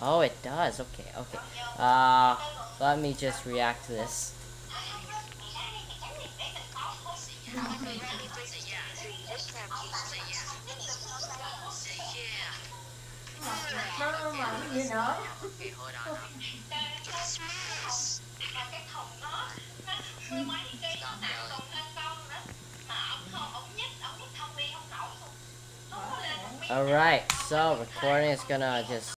Oh, it does. Okay, okay. Uh, let me just react to this. You know. Alright, so recording is gonna just